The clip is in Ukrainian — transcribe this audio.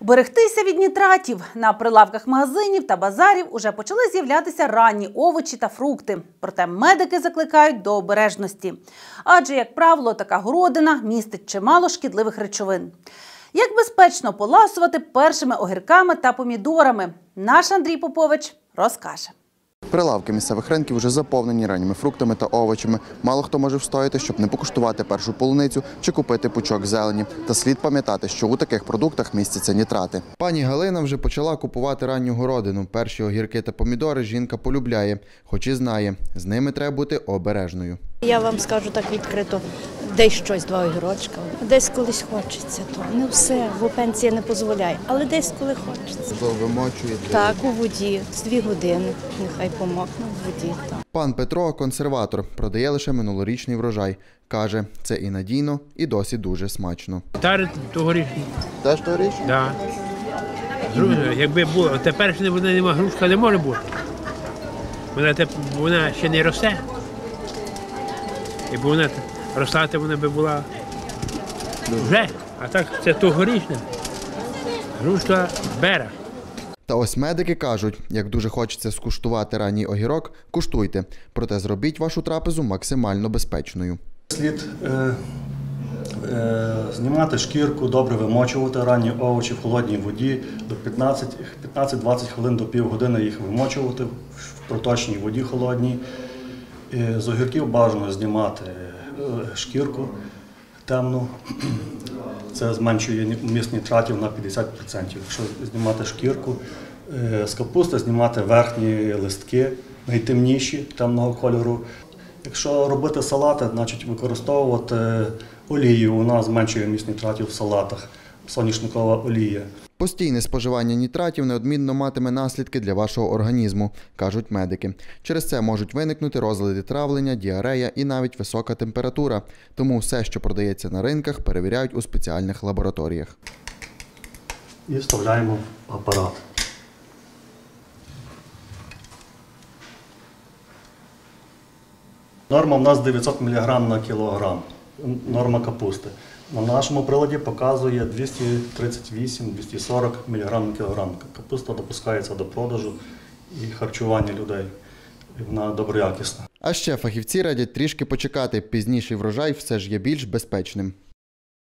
Берегтися від нітратів на прилавках магазинів та базарів уже почали з'являтися ранні овочі та фрукти. Проте медики закликають до обережності. Адже, як правило, така городина містить чимало шкідливих речовин. Як безпечно поласувати першими огірками та помідорами? Наш Андрій Попович розкаже. Прилавки місцевих ринків вже заповнені ранніми фруктами та овочами. Мало хто може встояти, щоб не покуштувати першу полуницю чи купити пучок зелені. Та слід пам'ятати, що у таких продуктах містяться нітрати. Пані Галина вже почала купувати ранню городину. Перші огірки та помідори жінка полюбляє, хоч і знає, з ними треба бути обережною. Я вам скажу так відкрито, десь щось два огірочка, десь колись хочеться, то не все, бо пенсія не дозволяє, але десь коли хочеться. Вимочуєте. Так, у воді, з дві години, нехай помокне в воді. Так. Пан Петро консерватор, продає лише минулорічний врожай. Каже, це і надійно, і досі дуже смачно. Тари тогорічні, Теж торіч? да. Друге, якби було, тепер ж вона нема грушка не може бути. Вона, вона ще не росте. Якби вона ростати, вона би була вже. А так це тогорічна. Грушка бера. Та ось медики кажуть, як дуже хочеться скуштувати ранній огірок, куштуйте. Проте зробіть вашу трапезу максимально безпечною. Слід е, е, знімати шкірку, добре вимочувати ранні овочі в холодній воді до 15 15-20 хвилин до півгодини їх вимочувати в проточній воді холодній. Е, з огірків бажано знімати шкірку темну. Це зменшує вміст нітратів на 50%. Якщо знімати шкірку, е, з капусти знімати верхні листки, найтемніші темного кольору. Якщо робити салати, значить використовувати олію. Вона зменшує вміст нітратів в салатах. Соняшникова олія. Постійне споживання нітратів неодмінно матиме наслідки для вашого організму, кажуть медики. Через це можуть виникнути розлади травлення, діарея і навіть висока температура. Тому все, що продається на ринках, перевіряють у спеціальних лабораторіях. І вставляємо в апарат. Норма в нас 900 мг на кілограм. Норма капусти. На нашому приладі показує 238-240 мг на кілограм. Капуста допускається до продажу і харчування людей. Вона доброякісна. А ще фахівці радять трішки почекати. Пізніший врожай все ж є більш безпечним.